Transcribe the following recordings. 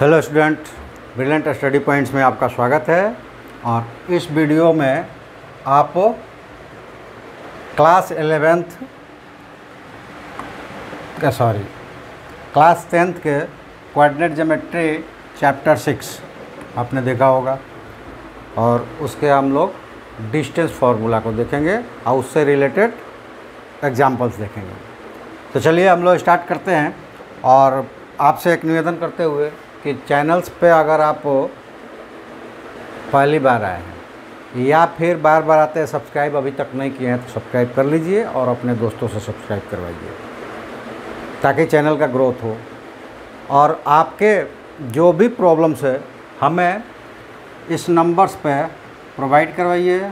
Hello student, brilliant study points में आपका स्वागत है और इस वीडियो में आप क्लास एलेवेंथ का, सॉरी, क्लास टेंथ के कोऑर्डिनेट ज्योमेट्री चैप्टर सिक्स आपने देखा होगा और उसके हम लोग डिस्टेंस फार्मूला को देखेंगे और उससे रिलेटेड एग्जाम्पल्स देखेंगे। तो चलिए हम लोग स्टार्ट करते हैं और आपसे एक निवेदन करते हुए कि चैनल्स पे अगर आप पहली बार आए हैं, या फिर बार बार आते हैं, सब्सक्राइब अभी तक नहीं किए हैं तो सब्सक्राइब कर लीजिए और अपने दोस्तों से सब्सक्राइब करवाइए, ताकि चैनल का ग्रोथ हो। और आपके जो भी प्रॉब्लम्स है, हमें इस नंबर्स पे प्रोवाइड करवाइए।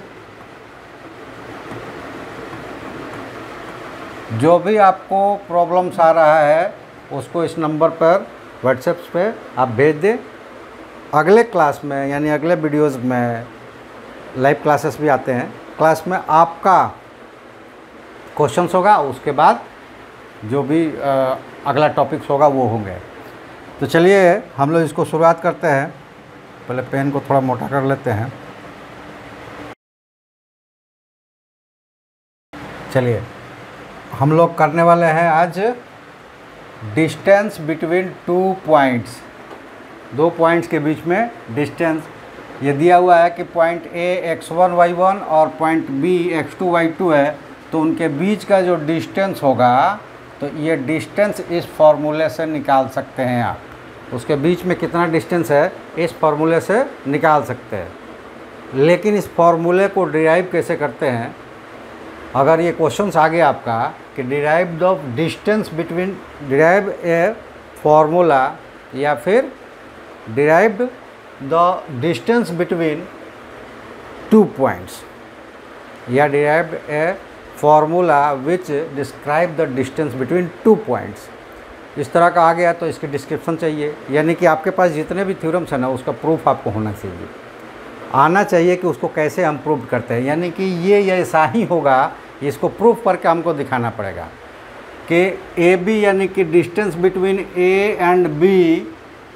जो भी आपको प्रॉब्लम्स आ रहा है, उसको इस नंबर पर व्हाट्सएप पे आप भेज दें। अगले क्लास में यानी अगले वीडियोस में लाइव क्लासेस भी आते हैं। क्लास में आपका क्वेश्चंस होगा उसके बाद जो भी आ, अगला टॉपिक्स होगा वो होंगे। तो चलिए हम लोग इसको शुरुआत करते हैं। पहले पेन को थोड़ा मोटा कर लेते हैं। चलिए हम लोग करने वाले हैं आज डिस्टेंस बिटवीन टू पॉइंट्स। दो पॉइंट्स के बीच में डिस्टेंस। ये दिया हुआ है कि point A x one y one और point B x two y two है तो उनके बीच का जो डिस्टेंस होगा तो ये डिस्टेंस इस फार्मूले से निकाल सकते हैं आप। उसके बीच में कितना डिस्टेंस है, इस फार्मूले से निकाल सकते हैं। लेकिन इस फार्मूले को डिराइव कैसे करते हैं अगर ये क्वेश्चन आ गया आपका, कि derive the distance between derive a formula या फिर derive the distance between two points या derive a formula which describe the distance between two points इस तरह का आ गया तो इसकी डिस्क्रिप्शन चाहिए। यानी कि आपके पास जितने भी थ्योरम्स हैं ना, उसका प्रूफ आपको होना चाहिए। आना चाहिए कि उसको कैसे हम प्रूव करते हैं। यानी कि ये ऐसा ही होगा इसको प्रूफ करके हमको दिखाना पड़ेगा कि ए बी यानी कि distance between A and B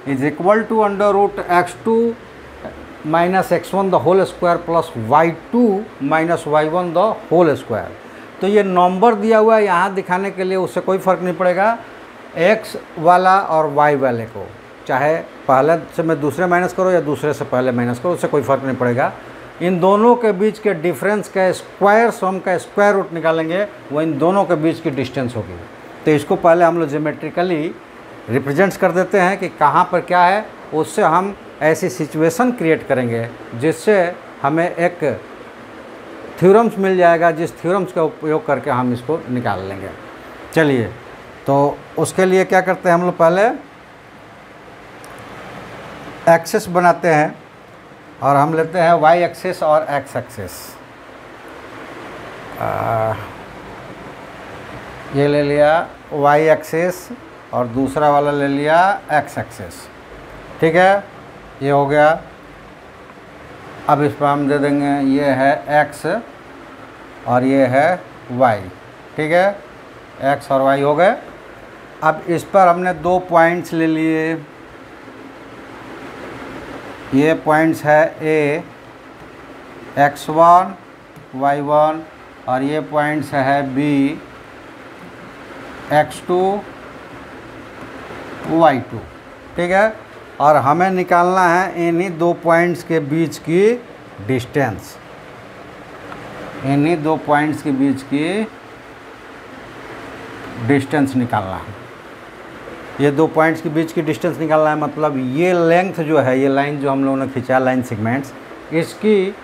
is equal to under root x two minus x one the whole square plus y two minus y one the whole square तो ये नंबर दिया हुआ है, यहाँ दिखाने के लिए उससे कोई फ़र्क नहीं पड़ेगा। एक्स वाला और वाई वाले को, चाहे पहले से मैं दूसरे माइनस करो या दूसरे से पहले माइनस करो, उससे कोई फ़र्क नहीं पड़ेगा। इन दोनों के बीच के डिफरेंस का स्क्वायर सम का स्क्वायर रूट निकालेंगे, वो इन दोनों के बीच की डिस्टेंस होगी। तो इसको पहले हम लोग जोमेट्रिकली रिप्रेजेंट्स कर देते हैं कि कहाँ पर क्या है, उससे हम ऐसी सिचुएशन क्रिएट करेंगे, जिससे हमें एक थ्योरम्स मिल जाएगा, जिस थ्योरम्स का उपयोग करके हम इसको निकाल लेंगे। चलिए तो उसके लिए क्या करते हैं हम लोग पहले? एक्सेस बनाते हैं। और हम लेते हैं वाई एक्सेस और एक्स एक्सेस ये ले लिया वाई एक्सेस और दूसरा वाला ले लिया एक्स एक्सेस ठीक है? ये हो गया। अब इस पर हम दे देंगे, ये है एक्स और ये है वाई ठीक है? एक्स और वाई हो गए। अब इस पर हमने दो पॉइंट्स ले लिए। ये पॉइंट्स है A x one y one और ये पॉइंट्स है B x two y two ठीक है? और हमें निकालना है इन्हीं दो पॉइंट्स के बीच की डिस्टेंस इन्हीं दो पॉइंट्स के बीच की डिस्टेंस निकालना है। ये दो पॉइंट्स के बीच की डिस्टेंस निकालना है मतलब ये लेंथ जो है, ये लाइन जो हम लोगों ने खींचा लाइन सेगमेंट्स इसकी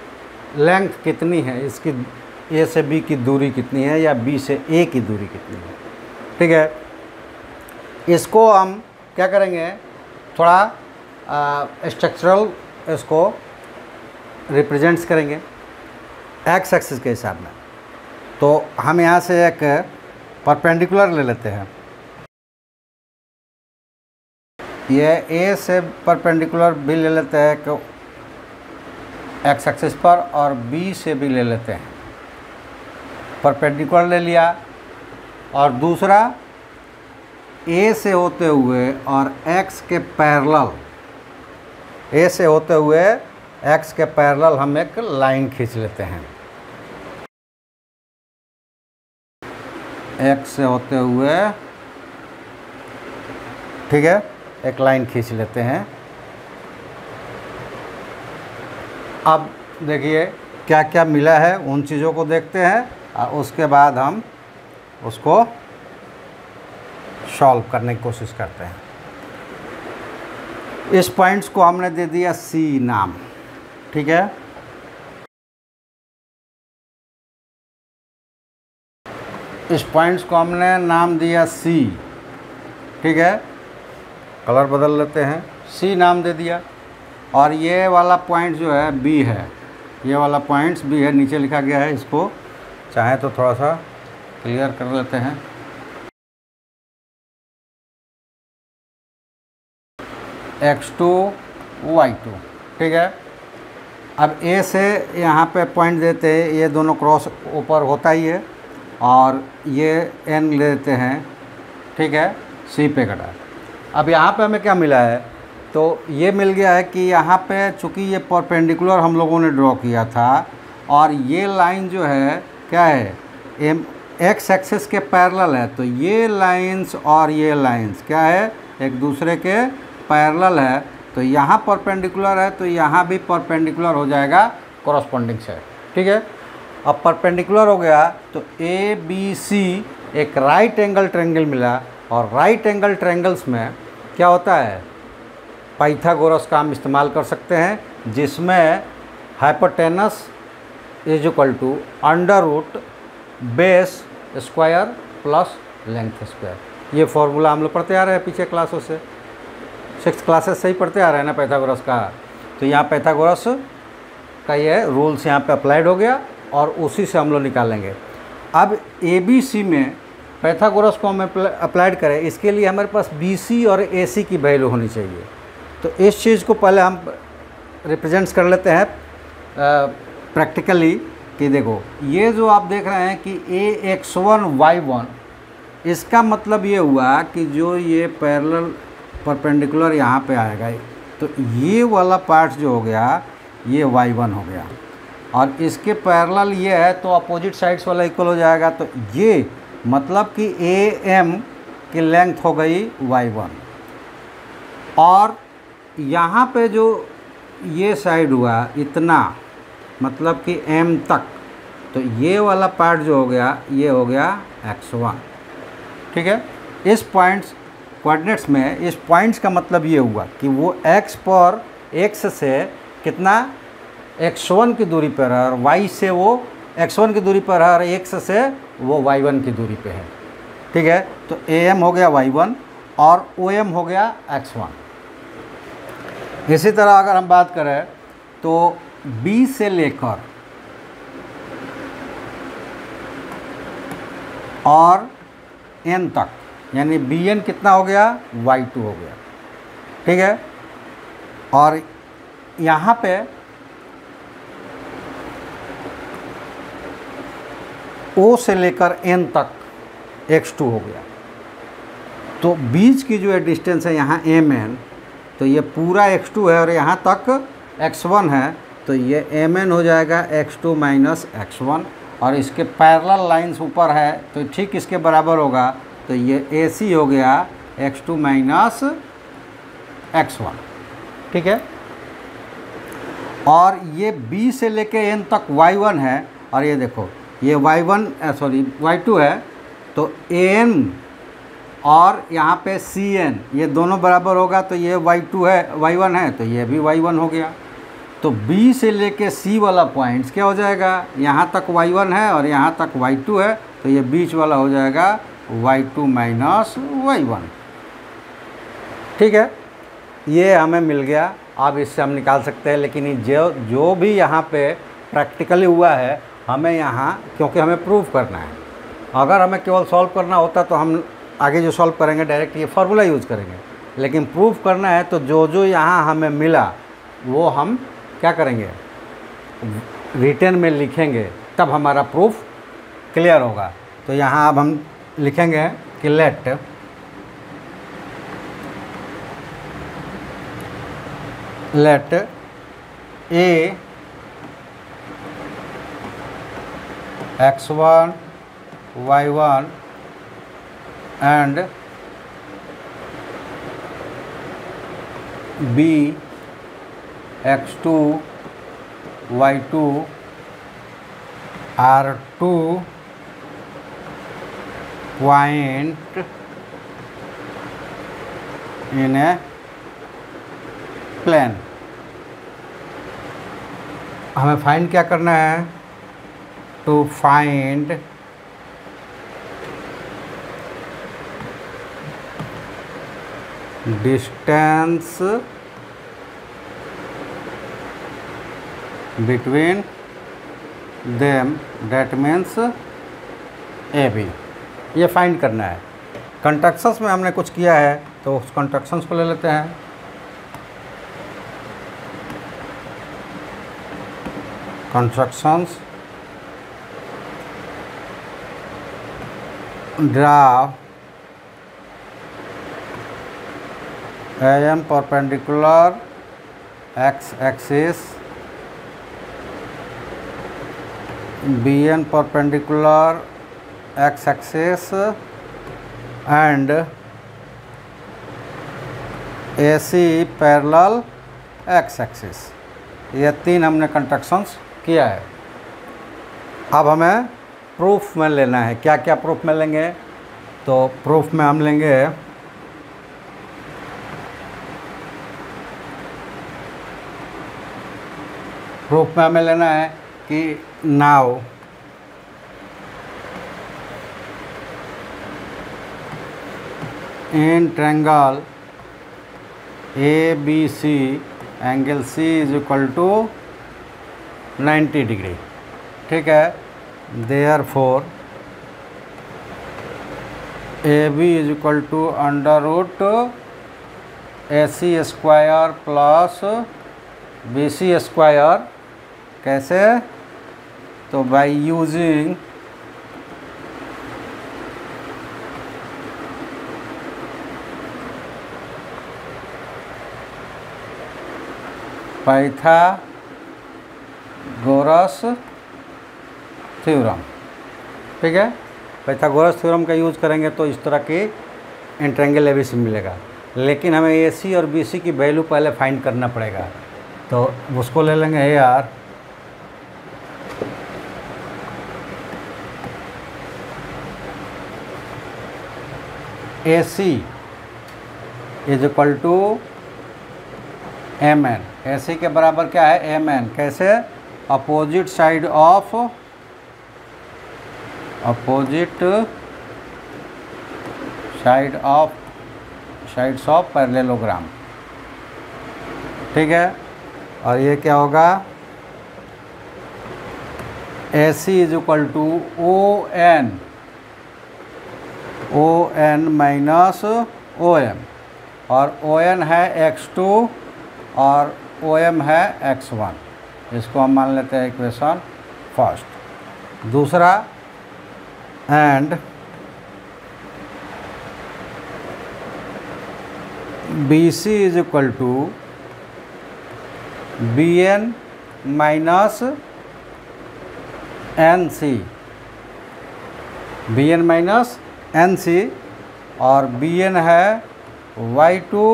लेंथ कितनी है? इसकी ए से बी की दूरी कितनी है या बी से ए की दूरी कितनी है? ठीक है? इसको हम क्या करेंगे? थोड़ा स्ट्रक्चरल इसको रिप्रेजेंट्स करेंगे एक्स एक्सिस के हिसाब में। तो हम यहाँ से एक परपेंडिकुलर ले लेते हैं। ये ए से परपेंडिकुलर भी ले लेते हैं, कि एक्स एक्सिस पर, और बी से भी ले लेते हैं। परपेंडिकुलर ले लिया। और दूसरा ए से होते हुए और एक्स के पैरेलल ए से होते हुए एक्स के पैरेलल हम एक लाइन खींच लेते हैं। एक्स से होते हुए, ठीक है? एक लाइन खींच लेते हैं। अब देखिए क्या क्या मिला है उन चीज़ों को देखते हैं, और उसके बाद हम उसको सॉल्व करने की कोशिश करते हैं। इस पॉइंट्स को हमने दे दिया सी नाम, ठीक है? इस पॉइंट्स को हमने नाम दिया सी ठीक है? कलर बदल लेते हैं। सी नाम दे दिया। और ये वाला पॉइंट जो है बी है। ये वाला पॉइंट्स बी है। नीचे लिखा गया है इसको। चाहे तो थोड़ा सा क्लियर कर लेते हैं। एक्स टू वाई टू ठीक है? अब ए से यहाँ पे पॉइंट देते हैं। ये दोनों क्रॉस ऊपर होता ही है। और ये एन लेते हैं। ठीक है? सी पे कटा। अब यहाँ पे हमें क्या मिला है? तो ये मिल गया है कि यहाँ पे चूँकि ये परपेंडिकुलर हम लोगों ने ड्रॉ किया था, और ये लाइन जो है, क्या है? एम एक्स एक्सेस के पैरेलल है। तो ये लाइंस और ये लाइंस क्या है? एक दूसरे के पैरेलल है। तो यहाँ परपेंडिकुलर है तो यहाँ भी परपेंडिकुलर हो जाएगा कॉरस्पॉन्डिंग से ठीक है? अब परपेंडिकुलर हो गया तो ए बी सी एक राइट एंगल ट्रेंगल मिला। और राइट एंगल ट्रेंगल्स में क्या होता है? पाइथागोरस का हम इस्तेमाल कर सकते हैं, जिसमें hypotenuse is equal to under root base square plus length square ये फॉर्मूला हम लोग पढ़ते आ रहे हैं पीछे क्लासों से। सिक्स क्लासेस से ही पढ़ते आ रहे हैं ना पैथागोरस का। तो यहाँ पैथागोरस का ये रूल्स यहाँ पे अप्लाइड हो गया और उसी से हम लोग निकालेंगे। अब ए बी सी में पैथागोरस को हम अप्लाइड करें, इसके लिए हमारे पास बी सी और ए सी की वैल्यू होनी चाहिए। तो इस चीज़ को पहले हम रिप्रेजेंट्स कर लेते हैं प्रैक्टिकली कि देखो, ये जो आप देख रहे हैं कि A x one y one, इसका मतलब ये हुआ कि जो ये पैरेलल परपेंडिकुलर यहाँ पे आएगा तो ये वाला पार्ट जो हो गया, ये वाई वन हो गया। और इसके पैरेलल ये है तो अपोजिट साइड्स वाला इक्वल हो जाएगा तो ये मतलब कि ए एम की लेंथ हो गई वाई वन और यहाँ पे जो ये साइड हुआ, इतना मतलब कि एम तक तो ये वाला पार्ट जो हो गया, ये हो गया एक्स वन ठीक है? इस पॉइंट्स कोऑर्डिनेट्स में, इस पॉइंट्स का मतलब ये हुआ कि वो एक्स पर एक्स से कितना? एक्स वन की दूरी पर है, और वाई से वो एक्स वन की दूरी पर है, और एक्स से वो वाई वन की दूरी पे है। ठीक है? तो ए एम हो गया वाई वन और ओ एम हो गया एक्स वन इसी तरह अगर हम बात करें तो बी से लेकर और एन तक, यानी बी एन कितना हो गया? वाई टू हो गया। ठीक है? और यहाँ पे ओ से लेकर एन तक एक्स टू हो गया। तो बीच की जो है डिस्टेंस है यहाँ एम एन तो ये पूरा एक्स टू है और यहाँ तक एक्स वन है तो ये एम एन हो जाएगा x two minus x one और इसके पैरेलल लाइंस ऊपर है तो ठीक इसके बराबर होगा तो ये ए सी हो गया x two minus x one. ठीक है? और ये बी से लेके एन तक वाई वन है, और ये देखो ये y one sorry y two है तो ए एन और यहाँ पे सी एन ये दोनों बराबर होगा तो ये वाई टू है वाई वन है तो ये भी वाई वन हो गया। तो बी से लेके सी वाला पॉइंट्स क्या हो जाएगा? यहाँ तक वाई वन है और यहाँ तक वाई टू है तो ये बीच वाला हो जाएगा y two minus y one ठीक है? ये हमें मिल गया। अब इससे हम निकाल सकते हैं, लेकिन जो जो भी यहाँ पे प्रैक्टिकली हुआ है हमें यहाँ, क्योंकि हमें प्रूव करना है। अगर हमें केवल सॉल्व करना होता तो हम आगे जो सॉल्व करेंगे डायरेक्ट ये फार्मूला यूज़ करेंगे। लेकिन प्रूफ करना है तो जो जो यहाँ हमें मिला, वो हम क्या करेंगे? रिटर्न में लिखेंगे, तब हमारा प्रूफ क्लियर होगा। तो यहाँ अब हम लिखेंगे कि let let a x1 y1 and b x2 y2 are two point in a plane हमें फाइंड क्या करना है to find distance between them. That means A B ये फाइंड करना है। कंट्रक्शंस में हमने कुछ किया है तो उस कंट्रक्शंस को ले लेते हैं। Constructions draw M perpendicular x axis BN perpendicular x axis and AC parallel x axis ये तीन हमने कंस्ट्रक्शंस किया है। अब हमें प्रूफ में लेना है। क्या क्या प्रूफ में लेंगे? तो प्रूफ में हम लेंगे। प्रूफ में हमें लेना है कि now A, B, C, angle C is equal to 90 degree. ठीक है? Therefore AB is equal to under root AC square plus BC square कैसे तो बाई यूजिंग गोरस थ्योरम। ठीक है? पैथागोरस थ्योरम का यूज़ करेंगे तो इस तरह की इंट्रेंगल एबीसी मिलेगा। लेकिन हमें ए सी और बी सी की वैल्यू पहले फाइंड करना पड़ेगा। तो उसको ले लेंगे A R A C is equal to M N A C के बराबर क्या है? एम एन कैसे? Opposite side of opposite side of, sides of parallelogram. ठीक है? और ये क्या होगा? A C is equal to O N. O N minus O M. और ओ एन है एक्स टू और ओ एम है एक्स वन। इसको हम मान लेते हैं इक्वेशन फ़र्स्ट। दूसरा two B N minus N C B N minus N C और एन है वाई टू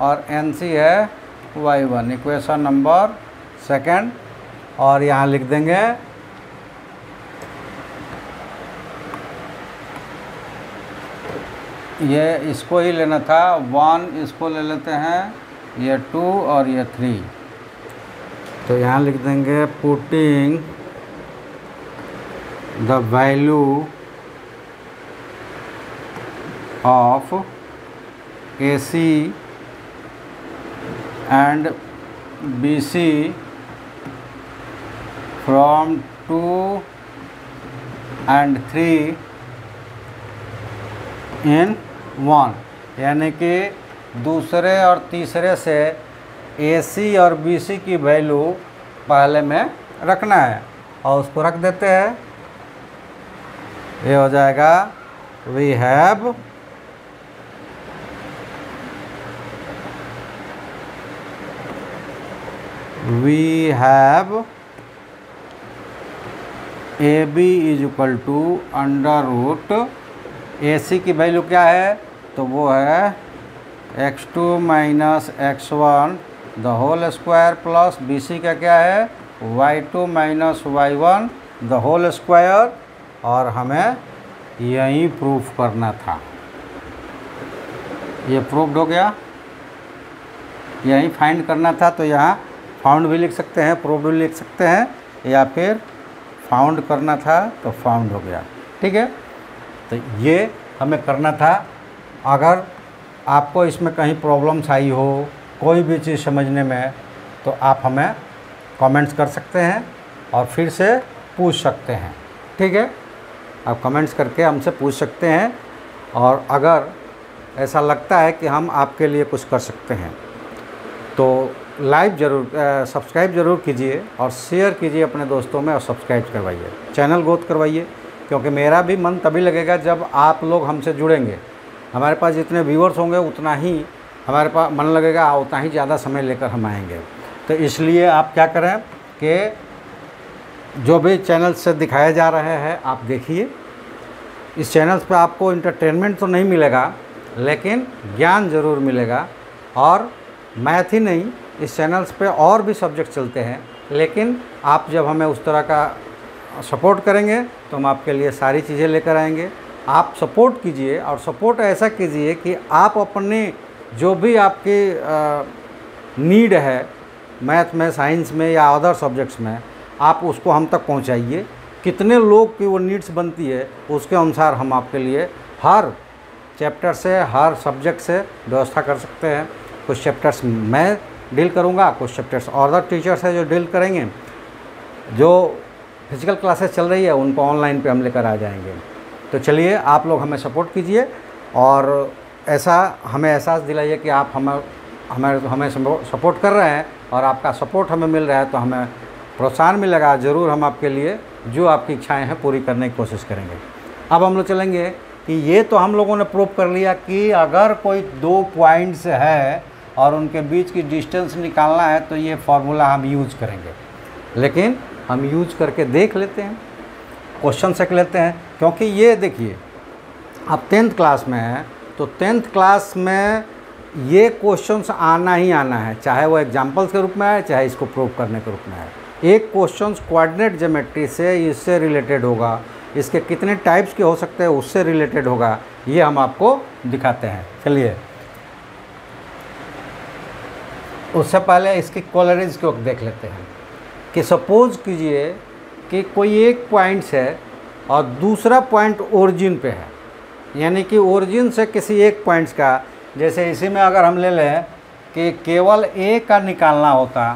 और एन सी है y one equation number second और यहाँ लिख देंगे ये इसको ही लेना था वन इसको ले लेते हैं, ये टू और ये थ्री तो यहाँ लिख देंगे putting the value of A C and B C from two and three in 1 यानी कि दूसरे और तीसरे से AC और BC की वैल्यू पहले में रखना है। और उसको रख देते हैं। ये हो जाएगा we have we have A B is equal to under root A C की वैल्यू क्या है? तो वो है x two minus x one the whole square plus B C का क्या है? Y two minus y one the whole square और हमें यही प्रूफ करना था। ये प्रूफ्ड हो गया। यही फाइंड करना था तो यहाँ फाउंड भी लिख सकते हैं प्रूफ भी लिख सकते हैं, या फिर फाउंड करना था तो फाउंड हो गया। ठीक है? तो ये हमें करना था। अगर आपको इसमें कहीं प्रॉब्लम्स आई हो, कोई भी चीज़ समझने में तो आप हमें कमेंट्स कर सकते हैं और फिर से पूछ सकते हैं। ठीक है? आप कमेंट्स करके हमसे पूछ सकते हैं और अगर ऐसा लगता है कि हम आपके लिए कुछ कर सकते हैं तो लाइव ज़रूर सब्सक्राइब ज़रूर कीजिए और शेयर कीजिए अपने दोस्तों में और सब्सक्राइब करवाइए। चैनल ग्रोथ करवाइए। क्योंकि मेरा भी मन तभी लगेगा जब आप लोग हमसे जुड़ेंगे। हमारे पास जितने व्यूअर्स होंगे, उतना ही हमारे पास मन लगेगा उतना ही ज़्यादा समय लेकर हम आएँगे। तो इसलिए आप क्या करें कि जो भी चैनल से दिखाए जा रहे हैं, आप देखिए। इस चैनल पर आपको इंटरटेनमेंट तो नहीं मिलेगा, लेकिन ज्ञान ज़रूर मिलेगा। और मैथ ही नहीं, इस चैनल्स पे और भी सब्जेक्ट चलते हैं। लेकिन आप जब हमें उस तरह का सपोर्ट करेंगे तो हम आपके लिए सारी चीज़ें लेकर आएँगे। आप सपोर्ट कीजिए और सपोर्ट ऐसा कीजिए कि आप अपने जो भी आपकी नीड है, मैथ में, साइंस में या अदर सब्जेक्ट्स में, आप उसको हम तक पहुंचाइए। कितने लोग की वो नीड्स बनती है, उसके अनुसार हम आपके लिए हर चैप्टर से, हर सब्जेक्ट से व्यवस्था कर सकते हैं। कुछ चैप्टर्स मैं डील करूँगा, कुछ चैप्टर्स और अदर टीचर्स हैं जो डील करेंगे। जो फ़िज़िकल क्लासेस चल रही है, उनको ऑनलाइन पे हम लेकर आ जाएँगे। तो चलिए, आप लोग हमें सपोर्ट कीजिए और ऐसा, हमें एहसास दिलाइए कि आप हमें हमें हमें सपोर्ट कर रहे हैं और आपका सपोर्ट हमें मिल रहा है तो हमें प्रोत्साहन मिलेगा ज़रूर हम आपके लिए, जो आपकी इच्छाएँ हैं पूरी करने की कोशिश करेंगे। अब हम लोग चलेंगे कि ये तो हम लोगों ने प्रूव कर लिया कि अगर कोई दो पॉइंट्स है और उनके बीच की डिस्टेंस निकालना है तो ये फार्मूला हम यूज़ करेंगे। लेकिन हम यूज़ करके देख लेते हैं क्वेश्चन सेक लेते हैं, क्योंकि ये देखिए, आप टेंथ क्लास में हैं तो टेंथ क्लास में ये क्वेश्चंस आना ही आना है, चाहे वो एग्जाम्पल्स के रूप में आए, चाहे इसको प्रूव करने के रूप में आए। एक क्वेश्चन कोऑर्डिनेट जोमेट्री से इससे रिलेटेड होगा, इसके कितने टाइप्स के हो सकते हैं, उससे रिलेटेड होगा, ये हम आपको दिखाते हैं। चलिए। उससे पहले इसकी कॉलरेज को देख लेते हैं। कि सपोज़ कीजिए कि कोई एक पॉइंट है और दूसरा पॉइंट ओरिजिन पे है। यानी कि ओरिजिन से किसी एक पॉइंट्स का, जैसे इसी में अगर हम ले लें कि केवल ए का निकालना होता,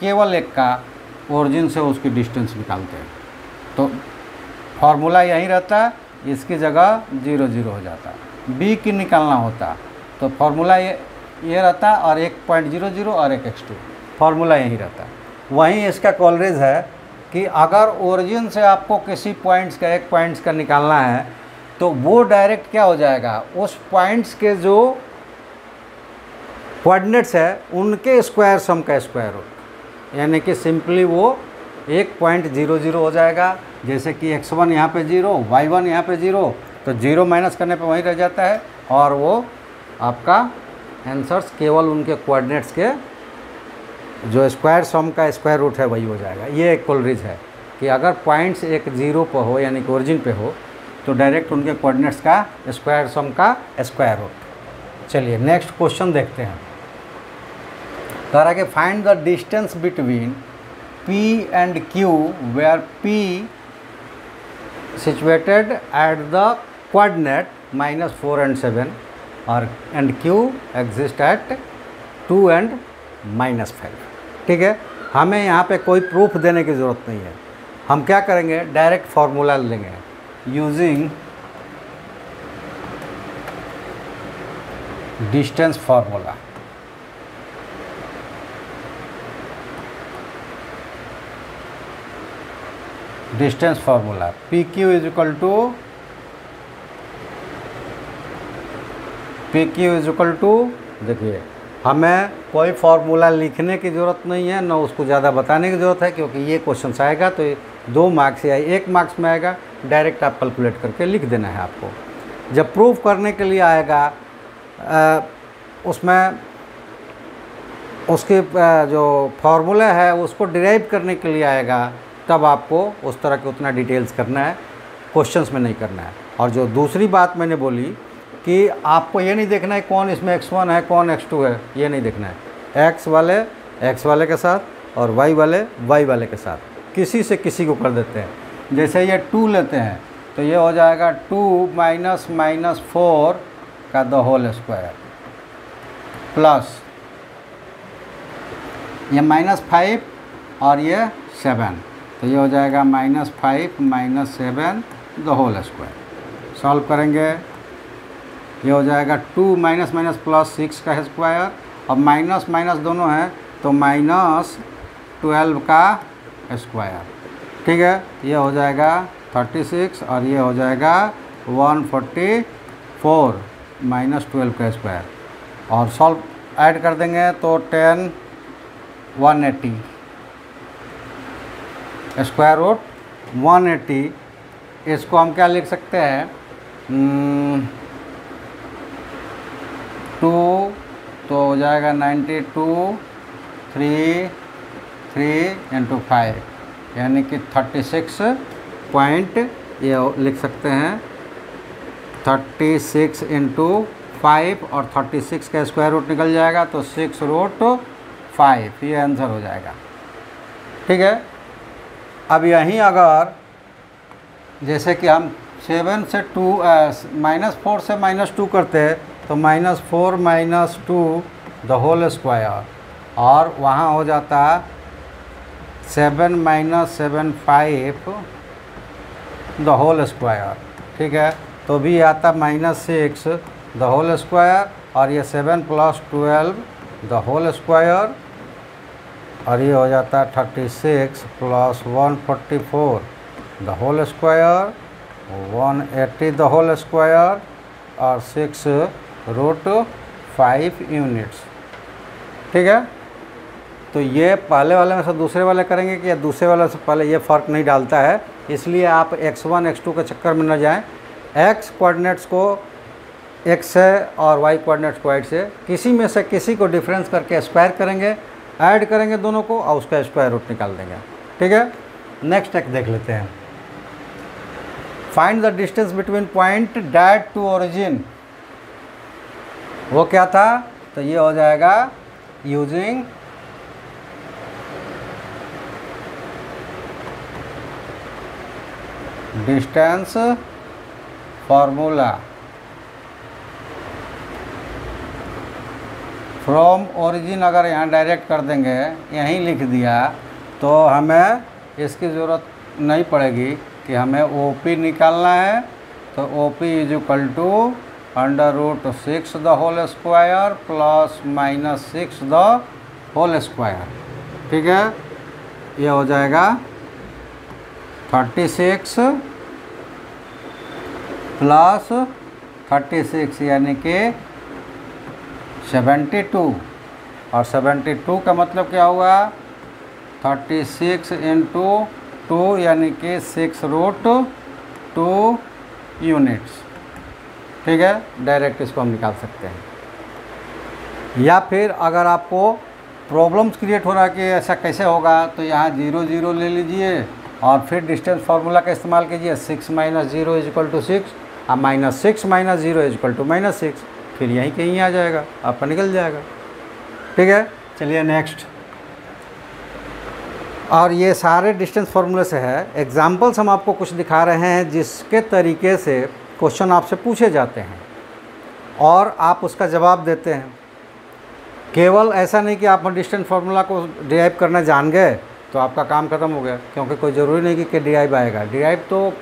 केवल एक का, ओरिजिन से उसकी डिस्टेंस निकालते हैं। तो फार्मूला यही रहता, इसकी जगह ज़ीरो ज़ीरो हो जाता। बी की निकालना होता तो फार्मूला ये ये रहता और एक पॉइंट ज़ीरो ज़ीरो और एक एक्स टू फार्मूला यही रहता। वहीं इसका कॉलरेज है कि अगर ओरिजिन से आपको किसी पॉइंट्स का एक पॉइंट्स का निकालना है तो वो डायरेक्ट क्या हो जाएगा? उस पॉइंट्स के जो कोऑर्डिनेट्स है, उनके स्क्वायर सम का स्क्वायर हो यानी कि सिंपली वो एक पॉइंट ज़ीरो ज़ीरो हो जाएगा। जैसे कि एक्स वन यहाँ पर ज़ीरो वाई वन यहाँ पर ज़ीरो तो ज़ीरो माइनस करने पर वहीं रह जाता है। और वो आपका आंसर्स केवल उनके कोऑर्डिनेट्स के जो स्क्वायर सम का स्क्वायर रूट है वही हो जाएगा। ये एक कोलरीज है कि अगर पॉइंट्स एक ज़ीरो पर हो, यानी कि ओरिजिन पे हो तो डायरेक्ट उनके कोऑर्डिनेट्स का स्क्वायर सम का स्क्वायर रूट चलिए नेक्स्ट क्वेश्चन देखते हैं। कह रहा कि find the distance between P and Q where P situated at the coordinate minus 4 and 7 or, and Q exist at 2 and minus 5 ठीक है? हमें यहाँ पे कोई प्रूफ देने की ज़रूरत नहीं है। हम क्या करेंगे? डायरेक्ट फार्मूला लेंगे। Using distance formula distance formula P Q is equal to P Q is equal to देखिए हमें कोई फार्मूला लिखने की ज़रूरत नहीं है ना उसको ज़्यादा बताने की ज़रूरत है क्योंकि ये क्वेश्चन आएगा तो दो मार्क्स या एक मार्क्स में आएगा डायरेक्ट आप कैलकुलेट करके लिख देना है आपको। जब प्रूफ करने के लिए आएगा आ, उसमें उसके जो फार्मूला है उसको डिराइव करने के लिए आएगा तब आपको उस तरह के उतना डिटेल्स करना है क्वेश्चंस में नहीं करना है। और जो दूसरी बात मैंने बोली कि आपको ये नहीं देखना है कौन इसमें एक्स वन है, कौन एक्स टू है, ये नहीं देखना है। एक्स वाले एक्स वाले के साथ और वाई वाले वाई वाले के साथ। किसी से किसी को कर देते हैं। जैसे ये टू लेते हैं तो ये हो जाएगा टू माइनस माइनस फोर का द होल स्क्वायर प्लस ये माइनस फाइव और ये सेवन तो ये हो जाएगा minus five minus seven the whole square solve करेंगे। ये हो जाएगा two minus minus plus six का स्क्वायर। और माइनस माइनस दोनों हैं तो माइनस ट्वेल्व का स्क्वायर। ठीक है? ये हो जाएगा थर्टी सिक्स और ये हो जाएगा one forty four minus twelve का स्क्वायर। और सॉल्व ऐड कर देंगे तो ten one eighty square root one eighty इसको हम क्या लिख सकते हैं? टू तो हो जाएगा ninety two, three three into five यानी कि थर्टी सिक्स पॉइंट ये लिख सकते हैं। थर्टी सिक्स इंटू फाइव और थर्टी सिक्स का स्क्वायर रूट निकल जाएगा तो सिक्स रूट फाइव ये आंसर हो जाएगा। ठीक है? अब यहीं अगर जैसे कि हम सेवन से टू माइनस फोर से माइनस टू करते हैं तो minus four minus two the whole square और वहाँ हो जाता seven minus seven five the whole square ठीक है? तो भी आता minus six the whole square और ये seven plus twelve the whole square और ये हो जाता है thirty six plus one forty four the whole square one eighty the whole square और सिक्स रूट फाइव यूनिट्स ठीक है? तो ये पहले वाले में से दूसरे वाले करेंगे कि या दूसरे वाले से पहले ये फ़र्क नहीं डालता है, इसलिए आप x1 वन x2 के चक्कर में न जाएँ। x कोऑर्डिनेट्स को x से और y कोऑर्डिनेट्स को y से, किसी में से किसी को डिफरेंस करके स्क्वायर करेंगे ऐड करेंगे दोनों को और उसका स्क्वायर रूट निकाल देंगे। ठीक है? नेक्स्ट एक देख लेते हैं। Find the distance between point that to origin वो क्या था? तो ये हो जाएगा using distance formula from origin अगर यहाँ डायरेक्ट कर देंगे, यहीं लिख दिया तो हमें इसकी ज़रूरत नहीं पड़ेगी कि हमें ओ पी निकालना है तो O P is equal to under root six the whole square plus minus six the whole square. ठीक है? ये हो जाएगा thirty six plus thirty six, यानी कि सेवेंटी टू। और सेवेंटी टू का मतलब क्या हुआ? थर्टी सिक्स इंटू टू यानी कि सिक्स रूट टू यूनिट्स। ठीक है डायरेक्ट इसको हम निकाल सकते हैं। या फिर अगर आपको प्रॉब्लम्स क्रिएट हो रहा है कि ऐसा कैसे होगा तो यहाँ ज़ीरो ज़ीरो ले लीजिए और फिर डिस्टेंस फार्मूला का इस्तेमाल कीजिए। Six minus zero is equal to six और minus six minus zero is equal to minus six फिर यहीं कहीं आ जाएगा आपका निकल जाएगा। ठीक है? चलिए नेक्स्ट और ये सारे डिस्टेंस फार्मूले से है। एग्जाम्पल्स हम आपको कुछ दिखा रहे हैं जिसके तरीके से क्वेश्चन आपसे पूछे जाते हैं और आप उसका जवाब देते हैं। केवल ऐसा नहीं कि आप डिस्टेंस फार्मूला को डिराइव करना जान गए तो आपका काम ख़त्म हो गया, क्योंकि कोई ज़रूरी नहीं कि डिराइव आएगा। डिराइव तो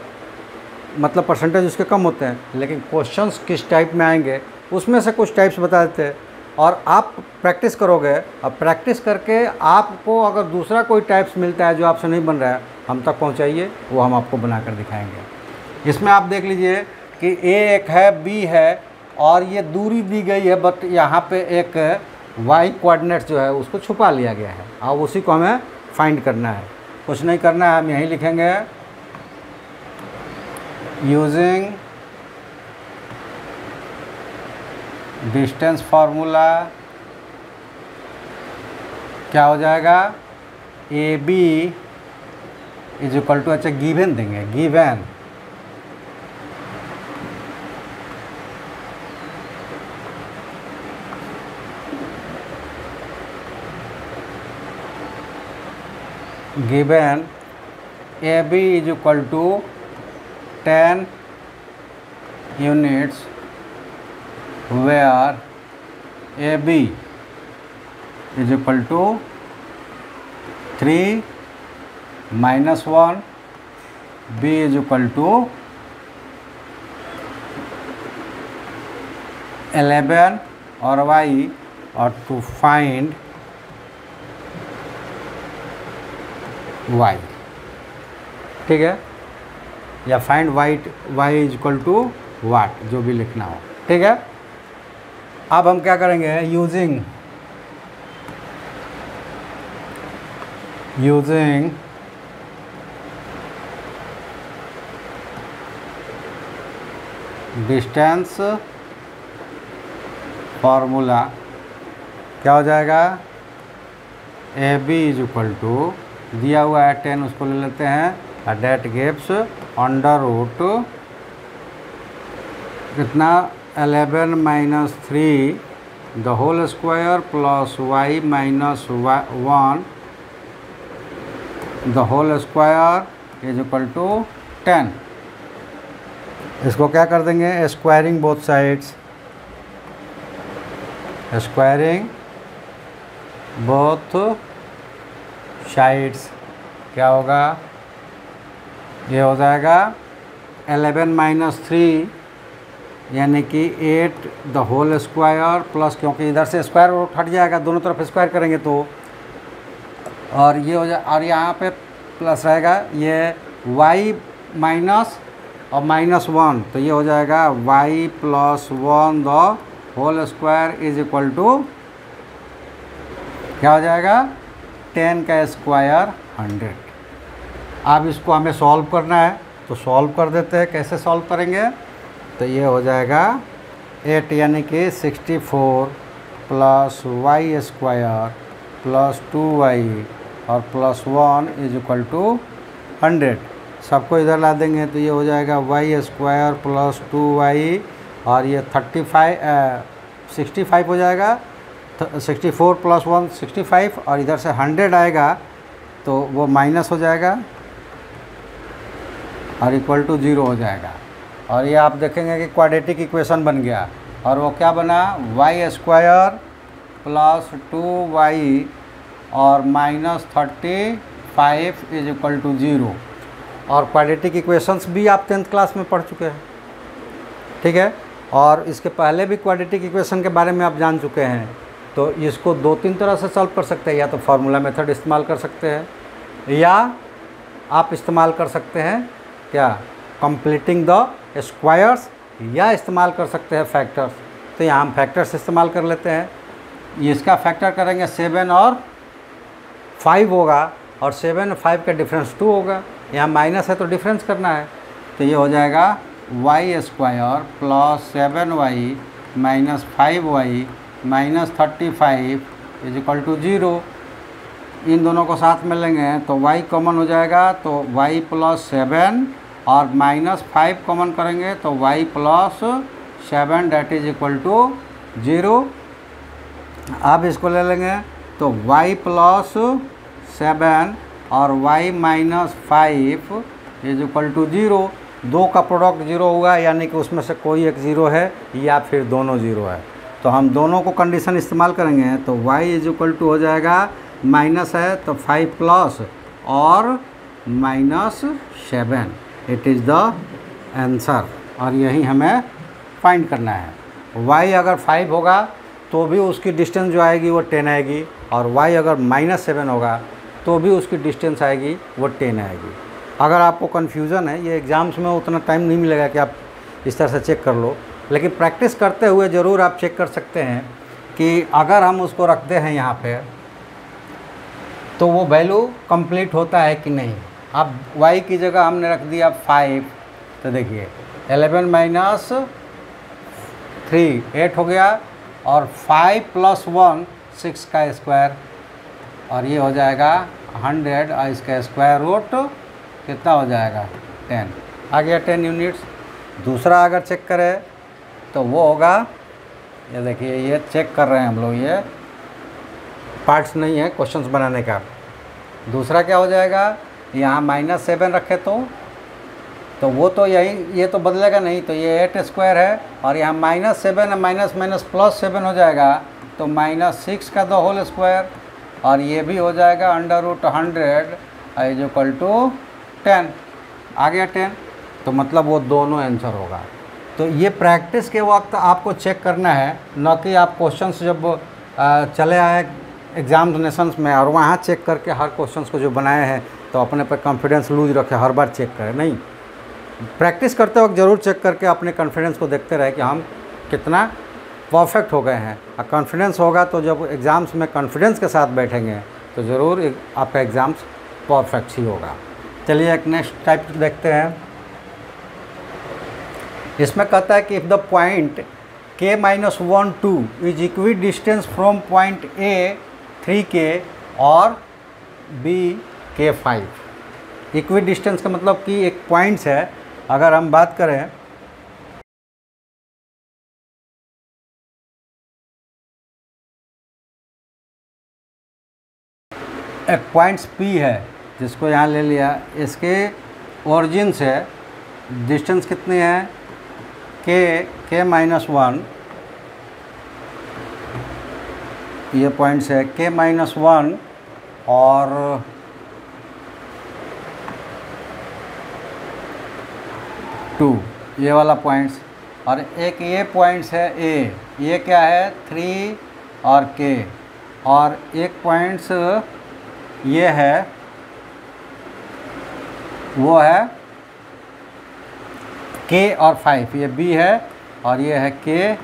मतलब परसेंटेज उसके कम होते हैं, लेकिन क्वेश्चंस किस टाइप में आएँगे, उसमें से कुछ टाइप्स बता देते हैं। और आप प्रैक्टिस करोगे और प्रैक्टिस करके आपको अगर दूसरा कोई टाइप्स मिलता है जो आपसे नहीं बन रहा है, हम तक पहुंचाइए, वो हम आपको बनाकर दिखाएँगे। इसमें आप देख लीजिए कि ए एक है, बी है, और ये दूरी दी गई है, बट यहाँ पे एक वाई कोऑर्डिनेट्स जो है, उसको छुपा लिया गया है। अब उसी को हमें फाइंड करना है। कुछ नहीं करना है, हम यहीं लिखेंगे। यूजिंग डिस्टेंस फार्मूला क्या हो जाएगा? A B is equal to अच्छा गिवेन देंगे given given AB is equal to 10 units where AB is equal to 3 minus 1 B is equal to 11 or Y or to find y ठीक है? या find white y is equal to what जो भी लिखना हो। ठीक है? अब हम क्या करेंगे? यूजिंग यूजिंग डिस्टेंस फॉर्मूला क्या हो जाएगा? A B is equal to दिया हुआ है टेन उसको ले लेते हैं। डेट गेप्स अंडर रूट कितना? Eleven minus three the whole square plus y minus one the whole square is equal to ten इसको क्या कर देंगे? Squaring both sides squaring both sides क्या होगा? ये हो जाएगा एलेवन माइनस थ्री यानी कि eight the whole square plus क्योंकि इधर से स्क्वायर रूट हट जाएगा, दोनों तरफ़ स्क्वायर करेंगे तो। और ये हो जाए और यहाँ पे प्लस रहेगा, ये y माइनस और माइनस वन तो ये हो जाएगा y plus one the whole square is equal to क्या हो जाएगा? टेन का स्क्वायर हंड्रेड। अब इसको हमें सॉल्व करना है तो सॉल्व कर देते हैं। कैसे सॉल्व करेंगे? तो ये हो जाएगा एट यानी कि sixty four plus y square plus two y और plus one is equal to hundred. सबको इधर ला देंगे तो ये हो जाएगा y square plus two y और ये थर्टी फाइव सिक्सटी फाइव हो जाएगा। Sixty four plus one sixty five और इधर से हंड्रेड आएगा तो वो माइनस हो जाएगा, और इक्वल टू ज़ीरो हो जाएगा। और ये आप देखेंगे कि क्वाड्रेटिक इक्वेशन बन गया, और वो क्या बना? Y square plus two y और minus thirty five is equal to zero और क्वाड्रेटिक इक्वेशंस भी आप टेंथ क्लास में पढ़ चुके हैं। ठीक है? और इसके पहले भी क्वाड्रेटिक इक्वेशन के बारे में आप जान चुके हैं। तो इसको दो तीन तरह से सॉल्व कर सकते हैं। या तो फार्मूला मेथड इस्तेमाल कर सकते हैं, या आप इस्तेमाल कर सकते हैं क्या? कंप्लीटिंग द स्क्वायर्स या इस्तेमाल कर सकते हैं फैक्टर्स तो यहाँ हम फैक्टर्स इस्तेमाल कर लेते हैं। इसका फैक्टर करेंगे सेवन और फाइव होगा, और सेवन और फाइव का डिफरेंस टू होगा। यहाँ माइनस है तो डिफरेंस करना है। तो ये हो जाएगा y square plus seven y minus five y minus thirty five is equal to zero इन दोनों को साथ में लेंगे तो y कॉमन हो जाएगा तो y प्लस सेवन और माइनस फाइव कॉमन करेंगे तो y plus seven that is equal to zero अब इसको ले लेंगे तो y प्लस सेवन और y minus five is equal to zero दो का प्रोडक्ट ज़ीरो हुआ यानी कि उसमें से कोई एक ज़ीरो है या फिर दोनों ज़ीरो है। तो हम दोनों को कंडीशन इस्तेमाल करेंगे तो y इज़ इक्वल टू हो जाएगा माइनस है तो फाइव प्लस और minus seven it is the answer और यही हमें फाइंड करना है। y अगर फाइव होगा तो भी उसकी डिस्टेंस जो आएगी वो टेन आएगी। और y अगर माइनस सेवन होगा तो भी उसकी डिस्टेंस आएगी, वो टेन आएगी। अगर आपको कन्फ्यूज़न है, ये एग्ज़ाम्स में उतना टाइम नहीं मिलेगा कि आप इस तरह से चेक कर लो। लेकिन प्रैक्टिस करते हुए ज़रूर आप चेक कर सकते हैं कि अगर हम उसको रखते हैं यहाँ पे तो वो वैल्यू कंप्लीट होता है कि नहीं। अब वाई की जगह हमने रख दिया फाइव तो देखिए एलेवन माइनस थ्री एट हो गया, और फाइव प्लस वन सिक्स का स्क्वायर और ये हो जाएगा हंड्रेड और इसका स्क्वायर रूट कितना हो जाएगा? टेन आ गया टेन यूनिट्स दूसरा अगर चेक करें तो वो होगा। ये देखिए, ये चेक कर रहे हैं हम लोग ये। पार्ट्स नहीं है क्वेश्चंस बनाने का। दूसरा क्या हो जाएगा? यहाँ माइनस सेवन रखे तो। तो वो तो यही, ये तो बदलेगा नहीं तो ये एट स्क्वायर है। और यहाँ minus seven minus minus plus seven हो जाएगा। तो माइनस सिक्स का द होल स्क्वायर और ये भी हो जाएगा under root hundred is equal to ten आ गया टेन तो मतलब वो दोनों आंसर होगा। तो ये प्रैक्टिस के वक्त आपको चेक करना है, न कि आप क्वेश्चंस जब चले आए एग्जामिनेशंस में और वहाँ चेक करके हर क्वेश्चंस को जो बनाए हैं तो अपने पर कॉन्फिडेंस लूज रखे, हर बार चेक करें। नहीं। प्रैक्टिस करते वक्त ज़रूर चेक करके अपने कॉन्फिडेंस को देखते रहे कि हम कितना परफेक्ट हो गए हैं। और कॉन्फिडेंस होगा तो जब एग्ज़ाम्स में कॉन्फिडेंस के साथ बैठेंगे तो ज़रूर आपका एग्ज़ाम्स परफेक्ट ही होगा। चलिए एक नेक्स्ट टाइप देखते हैं। इसमें कहता है कि if the point k minus one two is equidistant from point A three k और बी के फाइव इक्वी डिस्टेंस का मतलब कि एक पॉइंट्स है, अगर हम बात करें। एक पॉइंट्स P है, जिसको यहाँ ले लिया। इसके ओरिजिन से डिस्टेंस कितनी है? के के माइनस वन ये पॉइंट्स है के माइनस वन और टू ये वाला पॉइंट्स और एक ये पॉइंट्स है ए ये क्या है? थ्री और के और एक पॉइंट्स ये है, वो है के और फाइव ये बी है और ये है के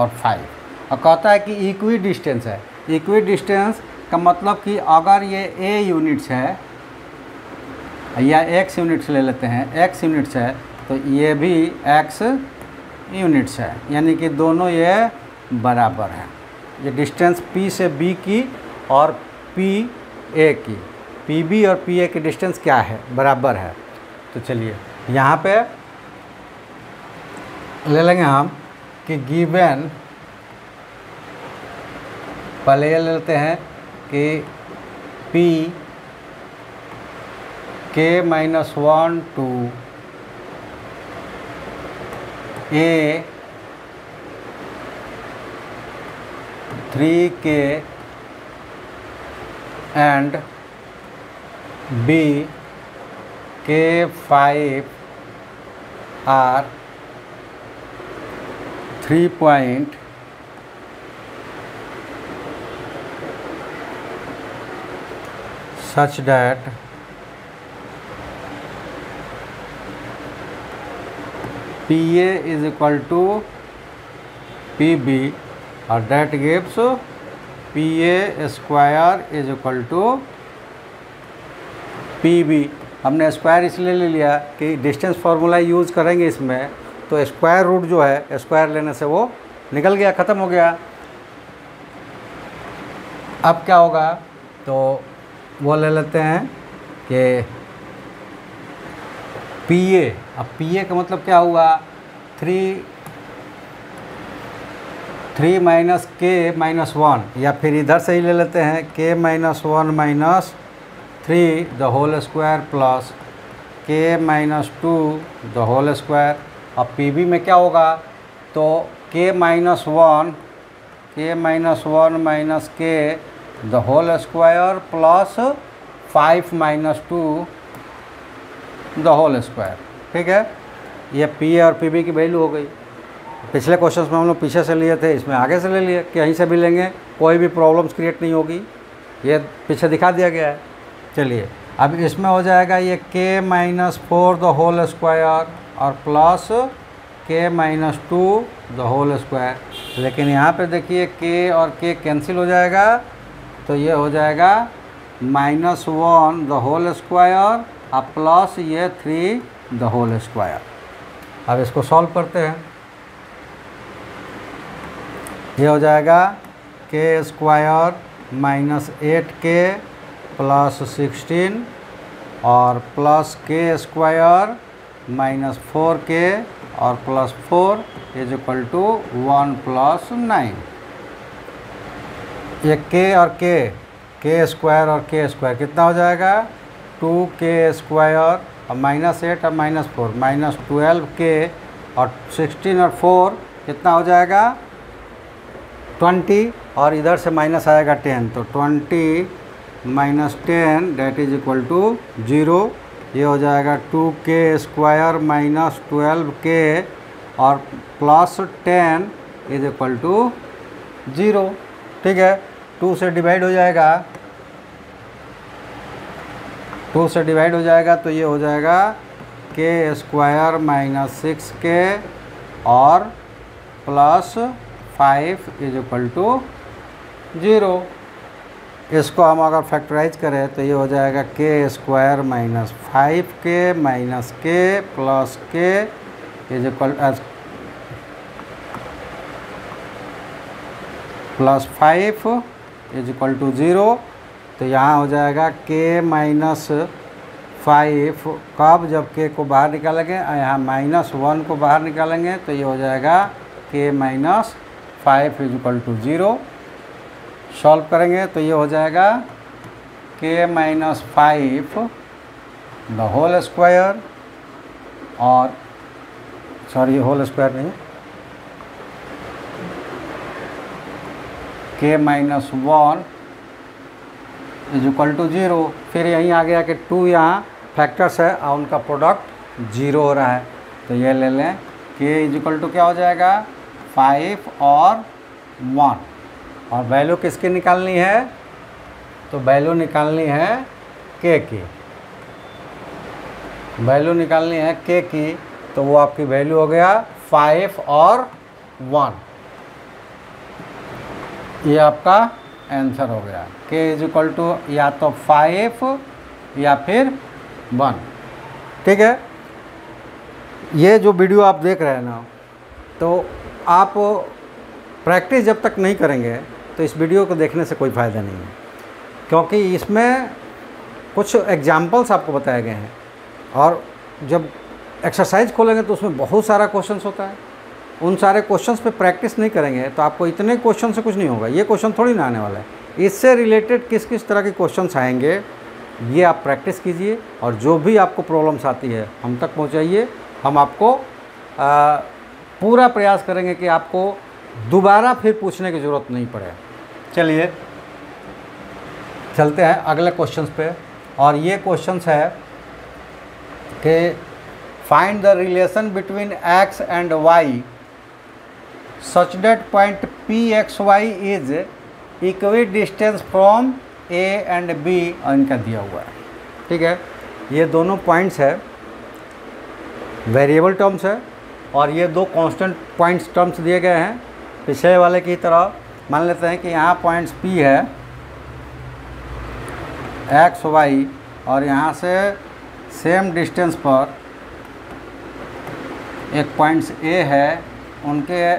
और फाइव और कहता है कि इक्वी डिस्टेंस है। इक्वी डिस्टेंस का मतलब कि अगर ये ए यूनिट्स है, या एक्स यूनिट्स ले लेते हैं एक्स यूनिट्स है तो ये भी एक्स यूनिट्स है। यानी कि दोनों ये बराबर है। ये डिस्टेंस पी से बी की और पी ए की। पी बी और पी ए की डिस्टेंस क्या है? बराबर है। तो चलिए, यहाँ पे ले लेंगे हम कि गिवन पहले ये लेते हैं कि P k minus one two A three k and B k five are three point such that P A is equal to P B और that gives P A square is equal to P B हमने square इसलिए ले लिया कि distance formula use करेंगे इसमें तो square root जो है स्क्वायर लेने से वो निकल गया, ख़त्म हो गया। अब क्या होगा? तो वो ले लेते हैं कि पी ए अब पी ए का मतलब क्या हुआ? Three three minus k minus one या फिर इधर से ही ले लेते हैं k minus one minus three the whole square plus k minus two the whole square अब पी बी में क्या होगा? तो k minus one k minus one minus k the whole square plus five minus two the whole square ठीक है? ये P और P B की वैल्यू हो गई। पिछले क्वेश्चंस में हम लोग पीछे से लिए थे, इसमें आगे से ले लिए कहीं से भी लेंगे, कोई भी प्रॉब्लम्स क्रिएट नहीं होगी। ये पीछे दिखा दिया गया है। चलिए, अब इसमें हो जाएगा ये k minus four the whole square और plus k minus two the whole square लेकिन यहाँ पे देखिए के और के कैंसिल हो जाएगा तो ये हो जाएगा minus one the whole square और प्लस ये थ्री द होल स्क्वायर अब इसको सॉल्व करते हैं। ये हो जाएगा k square minus eight k plus sixteen और plus k square minus four k और plus four is equal to one plus nine. ये के और के के स्क्वायर और के स्क्वायर कितना हो जाएगा? टू के स्क्वायर और माइनस एट और minus four minus twelve k और सिक्सटीन और फोर कितना हो जाएगा? ट्वेंटी और इधर से माइनस आएगा टेन तो twenty minus ten that is equal to zero ये हो जाएगा टू के स्क्वायर माइनस ट्वेल्व के और plus ten is equal to zero. ठीक है? टू से डिवाइड हो जाएगा। टू से डिवाइड हो जाएगा तो ये हो जाएगा के स्क्वायर माइनस सिक्स के और plus five is equal to zero. इसको हम अगर फैक्टराइज करें तो ये हो जाएगा k square minus five k minus k plus k is equal plus five is equal to zero तो यहाँ हो जाएगा के माइनस फाइव कब जब के को बाहर निकालेंगे और यहाँ माइनस वन को बाहर निकालेंगे तो ये हो जाएगा k minus five is equal to zero solve करेंगे तो ये हो जाएगा k minus five the whole square और सॉरी होल स्क्वायर नहीं k minus one is equal to zero फिर यहीं आ गया कि टू यहाँ फैक्टर्स है और उनका प्रोडक्ट ज़ीरो हो रहा है। तो ये ले लें के इज़ इक्वल टू क्या हो जाएगा? फाइव और वन और वैल्यू किसकी निकालनी है? तो वैल्यू निकालनी है के की। वैल्यू निकालनी है के की तो वो आपकी वैल्यू हो गया फाइव और वन। ये आपका आंसर हो गया। के इज़ इक्वल टू या तो फाइव या फिर वन। ठीक है? ये जो वीडियो आप देख रहे हैं ना तो आप प्रैक्टिस जब तक नहीं करेंगे तो इस वीडियो को देखने से कोई फ़ायदा नहीं है। क्योंकि इसमें कुछ एग्जाम्पल्स आपको बताए गए हैं। और जब एक्सरसाइज खोलेंगे तो उसमें बहुत सारा क्वेश्चन होता है। उन सारे क्वेश्चंस पे प्रैक्टिस नहीं करेंगे तो आपको इतने क्वेश्चन से कुछ नहीं होगा। ये क्वेश्चन थोड़ी ना आने वाला है। इससे रिलेटेड किस किस तरह के क्वेश्चन आएँगे ये आप प्रैक्टिस कीजिए। और जो भी आपको प्रॉब्लम्स आती है हम तक पहुँचाइए। हम आपको आ, पूरा प्रयास करेंगे कि आपको दोबारा फिर पूछने की ज़रूरत नहीं पड़े। चलिए, चलते हैं अगले क्वेश्चंस पे। और ये क्वेश्चंस है कि find the relation between x and y such that point P x y is equidistant from A and B इनका दिया हुआ है। ठीक है? ये दोनों पॉइंट्स है। वेरिएबल टर्म्स है। और ये दो कांस्टेंट पॉइंट्स टर्म्स दिए गए हैं। पिछले वाले की तरह मान लेते हैं कि यहाँ पॉइंट्स पी है एक्स वाई और यहाँ से सेम डिस्टेंस पर एक पॉइंट्स ए है, उनके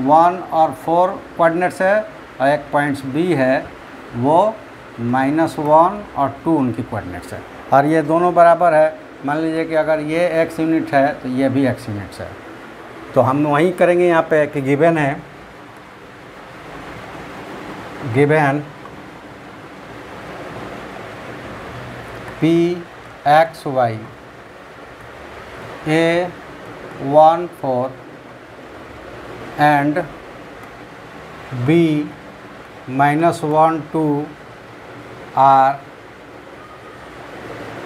वन और फोर कोऑर्डिनेट्स है और एक पॉइंट्स बी है, वो माइनस वन और टू उनकी कोऑर्डिनेट्स है। और ये दोनों बराबर है। मान लीजिए कि अगर ये एक्स यूनिट है तो ये भी एक्स यूनिट्स है। तो हम वहीं करेंगे यहाँ पे कि गिवन है। Given P x y A one four and B minus one two are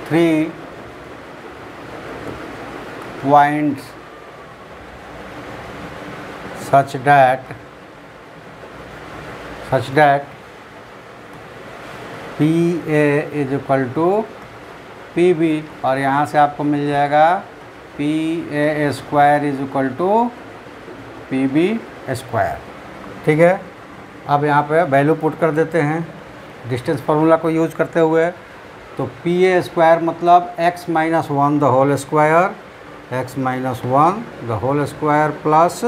three points such that such that P A is equal to P B और यहाँ से आपको मिल जाएगा P A square is equal to P B square ठीक है? अब यहाँ पे वैल्यू पुट कर देते हैं। डिस्टेंस फार्मूला को यूज़ करते हुए। तो पी ए स्क्वायर मतलब x minus one the whole square x minus one the whole square plus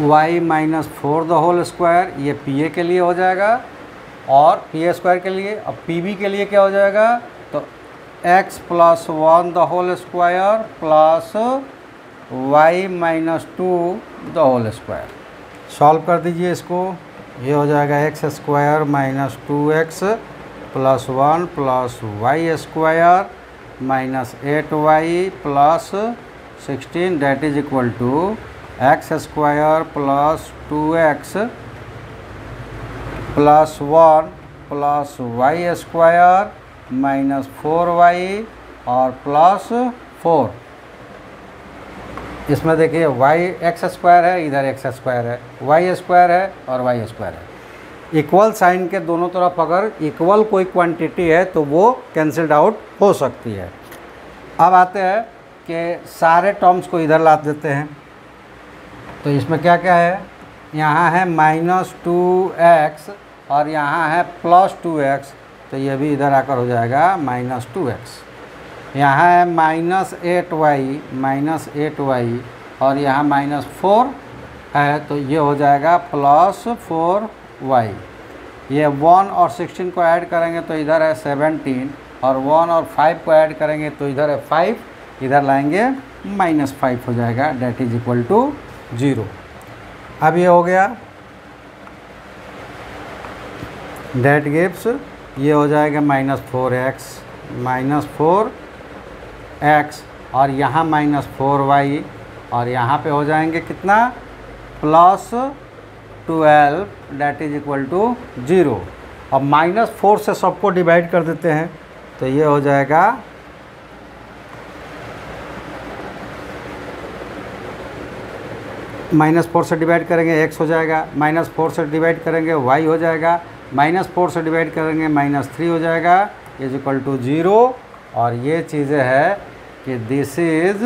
y minus four the whole square ये पी ए के लिए हो जाएगा और पी ए स्क्वायर के लिए, अब पी बी के लिए क्या हो जाएगा? तो x plus one the whole square plus y minus two the whole square solve कर दीजिए इसको। ये हो जाएगा x square minus two x plus one plus y square minus eight y plus sixteen that is equal to x square plus two x plus one plus y square minus four y और plus four इसमें देखिए Y x square है, इधर x square है Y square है और Y square है। Equal sign के दोनों तरफ़ अगर इक्वल कोई क्वांटिटी है तो वो कैंसल्ड आउट हो सकती है। अब आते हैं कि सारे टर्म्स को इधर ला देते हैं। तो इसमें क्या क्या है? यहाँ है माइनस टू एक्स और यहाँ है प्लस टू एक्स तो ये भी इधर आकर हो जाएगा माइनस टू एक्स यहाँ है minus eight y minus eight y और यहाँ माइनस फोर है तो ये हो जाएगा प्लस फोर वाई ये वन और सिक्सटीन को ऐड करेंगे तो इधर है सेवनटीन और वन और फाइव को ऐड करेंगे तो इधर है फाइव इधर लाएँगे माइनस फाइव हो जाएगा that is equal to zero. अब ये हो गया डेट गिप्स ये हो जाएगा minus four x minus four x और यहाँ माइनस फोर वाई और यहाँ पे हो जाएँगे कितना? Plus twelve that is equal to zero अब माइनस फोर से सबको डिवाइड कर देते हैं तो ये हो जाएगा माइनस फोर से डिवाइड करेंगे, एक्स हो जाएगा। माइनस फोर से डिवाइड करेंगे, वाई हो जाएगा। माइनस फोर से डिवाइड करेंगे, माइनस थ्री हो जाएगा, इज़ इक्वल टू ज़ीरो। और ये चीज़ें है कि this is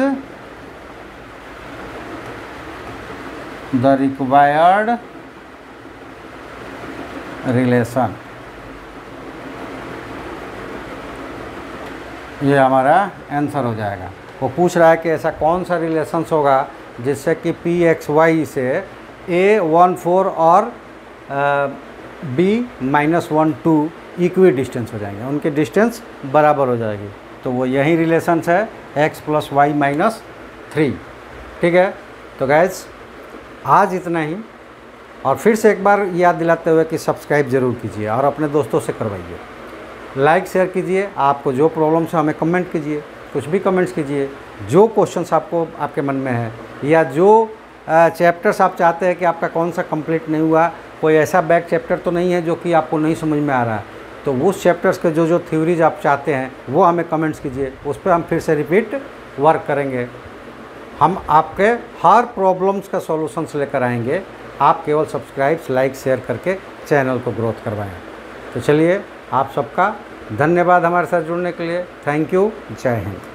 the required relation ये हमारा आंसर हो जाएगा। वो पूछ रहा है कि ऐसा कौन सा रिलेशंस होगा? जिससे कि पी एक्स वाई से ए वन फोर और B minus one two equidistant हो जाएँगे। उनके डिस्टेंस बराबर हो जाएगी। तो वो यही रिलेशंस है। X plus y minus three ठीक है? तो गैस आज इतना ही। और फिर से एक बार याद दिलाते हुए कि सब्सक्राइब ज़रूर कीजिए और अपने दोस्तों से करवाइए। लाइक शेयर कीजिए। आपको जो प्रॉब्लम्स है हमें कमेंट कीजिए। कुछ भी कमेंट्स कीजिए। जो क्वेश्चंस आपको आपके मन में है, या जो चैप्टर्स आप चाहते हैं कि आपका कौन सा कंप्लीट नहीं हुआ, कोई ऐसा बैक चैप्टर तो नहीं है जो कि आपको नहीं समझ में आ रहा है। तो उस चैप्टर्स के जो जो थ्योरीज आप चाहते हैं, वो हमें कमेंट्स कीजिए, उस पर हम फिर से रिपीट वर्क करेंगे। हम आपके हर प्रॉब्लम्स का सॉल्यूशंस लेकर आएँगे। आप केवल सब्सक्राइब लाइक शेयर करके चैनल को ग्रोथ करवाएँ। तो चलिए, आप सबका धन्यवाद हमारे साथ जुड़ने के लिए। थैंक यू जय हिंद।